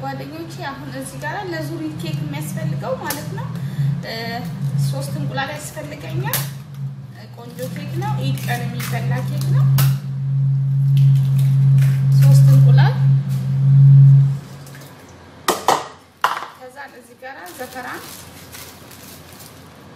ጓደኞቼ አሁን እዚህ ጋር ለዙሪ ኬክ የሚያስፈልገው ማለት ነው ሶስት እንቁላል ያስፈልገኛል። ቆንጆ ኬክ ነው። ኢድ ቀን የሚበላ ኬክ ነው። ሶስት እንቁላል ከዛ እዚህ ጋር ዘፈራን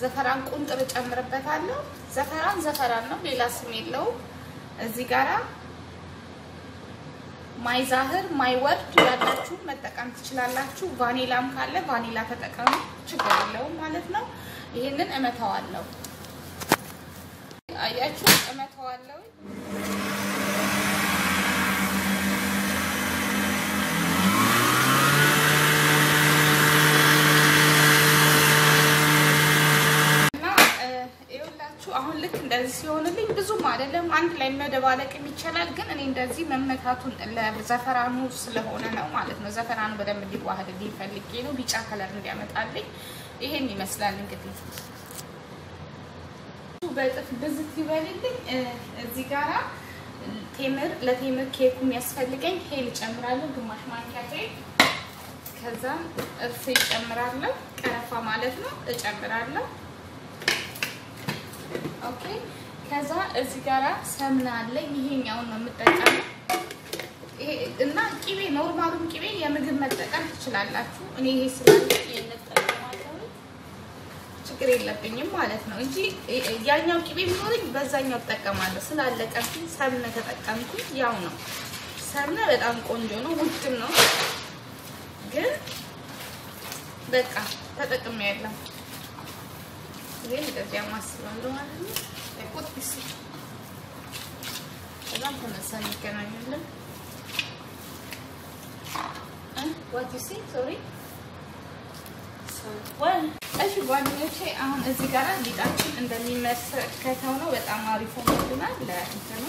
ዘፈራን ቁንጥር እጨምርበታለሁ። ዘፈራን ዘፈራን ነው፣ ሌላ ስም የለውም። እዚህ ጋራ ماي زهر ماي ورد ያላችሁ መጠቀም ትችላላችሁ። ቫኒላም ካለ ቫኒላ ተጠቀሙ፣ ችግር የለውም ማለት ነው። ይህንን እመተዋለሁ። አያችሁ፣ እመተዋለሁ። አሁን ልክ እንደዚህ ሲሆንልኝ ብዙም አይደለም፣ አንድ ላይ መደባለቅም ይቻላል። ግን እኔ እንደዚህ መመታቱን ለዘፈራኑ ስለሆነ ነው ማለት ነው። ዘፈራኑ በደንብ እንዲዋህድልኝ ፈልጌ ነው፣ ቢጫ color እንዲያመጣልኝ። ይሄን ይመስላል እንግዲህ በጥፍ ብዝት ይበልልኝ። እዚህ ጋራ ቴምር ለቴምር ኬኩ የሚያስፈልገኝ ሄል እጨምራለሁ፣ ግማሽ ማንኪያ ሄል። ከዛ እርፍ እጨምራለሁ፣ ቀረፋ ማለት ነው እጨምራለሁ ኦኬ ከዛ እዚህ ጋራ ሰምና አለኝ። ይሄኛውን ነው የምጠቀመው እና ቂቤ ኖርማሉን ቂቤ የምግብ መጠቀም ትችላላችሁ። እኔ ይሄ ስላለ የምጠቀማለሁ ችግር የለብኝም ማለት ነው እንጂ ያኛው ቂቤ ቢኖርኝ በዛኛው እጠቀማለሁ። ስላለቀብኝ ሰምነ ተጠቀምኩኝ። ያው ነው ሰምነ በጣም ቆንጆ ነው፣ ውድም ነው ግን በቃ ተጠቅሜያለሁ። ይሄን እንደዚህ አማስላለሁ ማለት ነው። ቁጥ ቢስ በጣም ተነሳ ይገናኛለን። እሺ ጓደኞቼ፣ አሁን እዚህ ጋር ሊጣችን እንደሚመለከተው ነው። በጣም አሪፍ ሆኖልናል ለእንትኑ።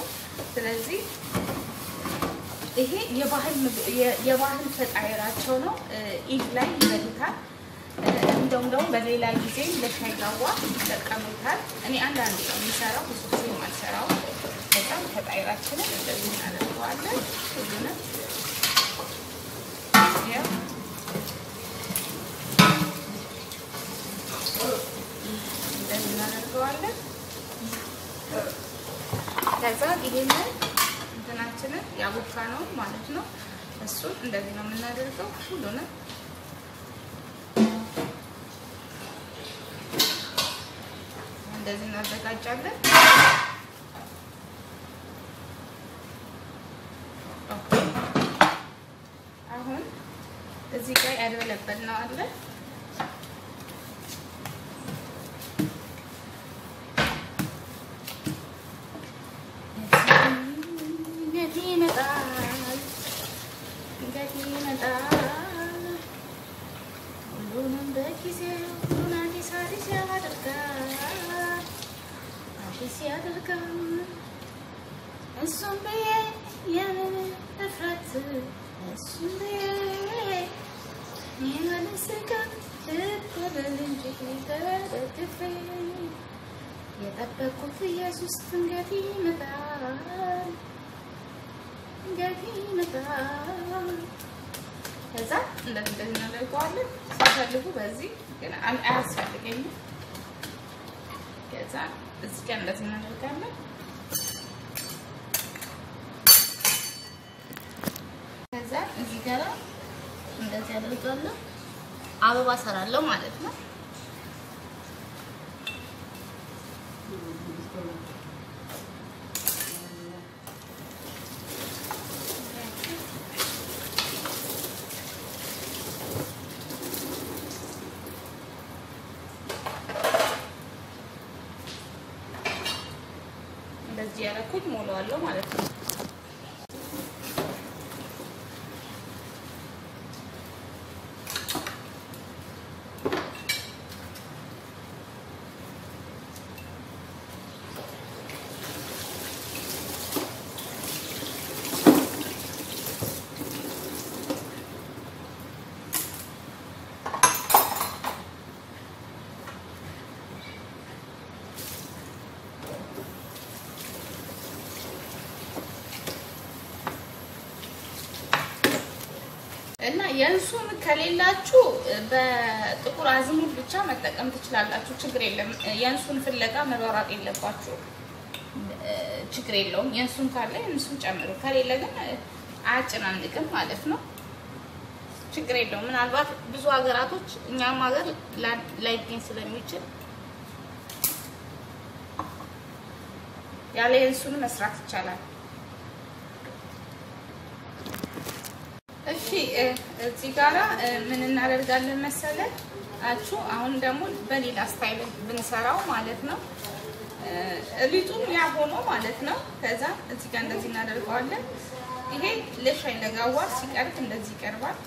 ስለዚህ ይሄ የባህል ፈጣይራቸው ነው። ኢድ ላይ ይበሉታል። እንደውም ደግሞ በሌላ ጊዜ ለሻይ ጋዋ ይጠቀሙታል። እኔ አንዳንድ ነው የሚሰራው ብዙ ጊዜ የማልሰራው። በጣም ፈጣይራችንን እንደዚህ እናደርገዋለን። ሁሉንም እንደዚህ እናደርገዋለን። ከዛ ይሄንን እንትናችንን ያቦካ ነው ማለት ነው። እሱን እንደዚህ ነው የምናደርገው ሁሉንም እንደዚህ እናዘጋጃለን። አሁን እዚህ ጋር ያደበለበልነው አለ የጠበቅኩት ኢየሱስ ድንገት ይመጣል ድንገት ይመጣል። ከዛ እንደዚህ እንደዚህ እናደርገዋለን። ሲፈልጉ በዚህ ግን አያስፈልገኝም። ከዛ እዚህ ጋር እንደዚህ እናደርጋለን። ከዛ እዚህ ጋር አደርጋለሁ። አበባ ሰራለሁ ማለት ነው። እንደዚህ ያደረኩኝ ሞላዋለሁ ማለት ነው። እና የእንሱን ከሌላችሁ በጥቁር አዝሙድ ብቻ መጠቀም ትችላላችሁ። ችግር የለም። የእንሱን ፍለጋ መሯሯጥ የለባችሁ። ችግር የለውም። የእንሱን ካለ የእንሱን ጨምሩ። ከሌለ ግን አያጨናንቅም ማለት ነው። ችግር የለውም። ምናልባት ብዙ ሀገራቶች እኛም ሀገር ላይገኝ ስለሚችል ያለ የእንሱን መስራት ይቻላል። እሺ እዚህ ጋራ ምን እናደርጋለን መሰለ አችሁ አሁን ደግሞ በሌላ ስታይል ብንሰራው ማለት ነው። ሊጡም ያ ሆኖ ማለት ነው። ከዛ እዚህ ጋር እንደዚህ እናደርገዋለን። ይሄ ለሻይ ለጋዋ ሲቀርብ እንደዚህ ይቀርባል።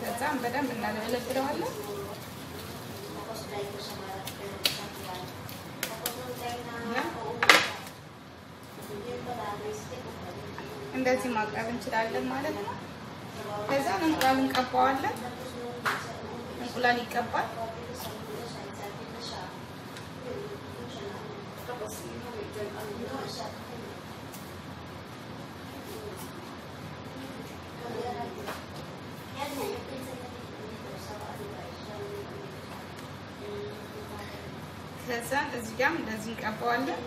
ከዛም በደንብ እናለበለብለዋለን። እንደዚህ ማቅረብ እንችላለን ማለት ነው። ከዛ እንቁላል እንቀባዋለን። እንቁላል ይቀባል። ከዛ እዚህ ጋር እንደዚህ እንቀባዋለን።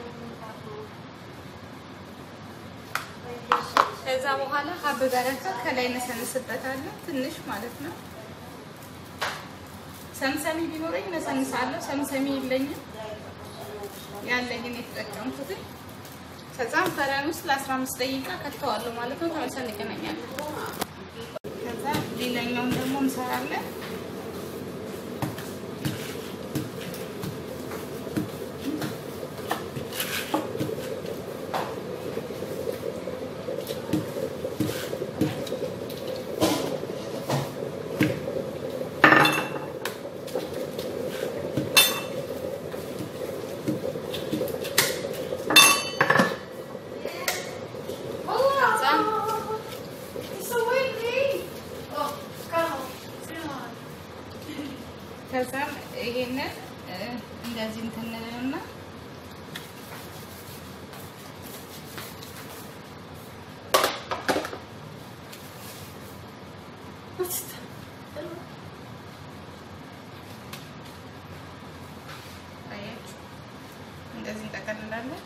ከዛ በኋላ ሀብ በረካ ከላይ ነሰንስበታለን ትንሽ ማለት ነው። ሰምሰሚ ቢኖረኝ ነሰንሳለሁ። ሰምሰሚ የለኝም ያለኝን የተጠቀምኩትን። ከዛም ፈረን ውስጥ ለ15 ደቂቃ ከተዋለሁ ማለት ነው። ተመልሰን እንገናኛለን። ከዛ ሌላኛውን ደግሞ እንሰራለን። ከዛም ይሄንን እንደዚህ እንትን አያችሁ፣ እንደዚህ እንጠቀልላለን።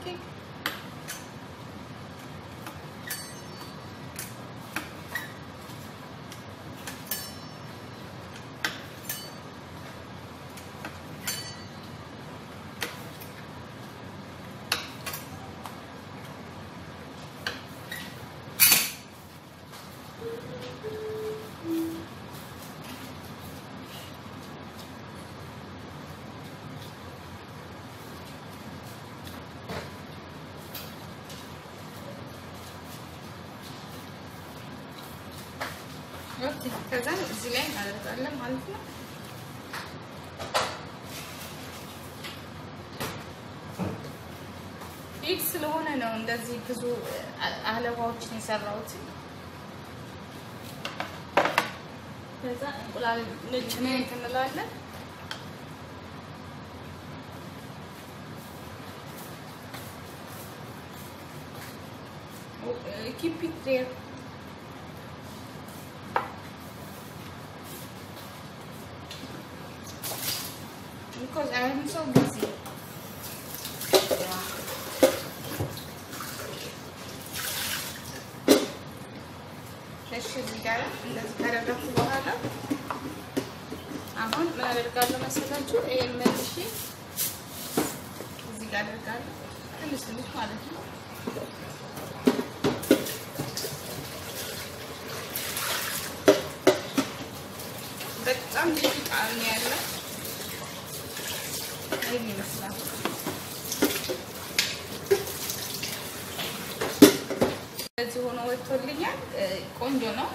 ኦኬ ኦኬ ከዛ እዚህ ላይ እናደርጋለን ማለት ነው። ፊት ስለሆነ ነው እንደዚህ ብዙ አለባዎችን የሰራሁት። ከዛ እንቁላል ነው እንላለን። keep it there so busy. እሺ እዚህ ጋር እንደዚህ ካደረኩ በኋላ አሁን ምን አደርጋለሁ መሰላችሁ? ይሄን መልሼ እዚህ ጋር አደርጋለሁ ትንሽ ትንሽ ማለት ነው። በጣም ልዩ ጣዕም ያለው ይህን ይመስላል። እዚህ ሆኖ ወጥቶልኛል። ቆንጆ ነው።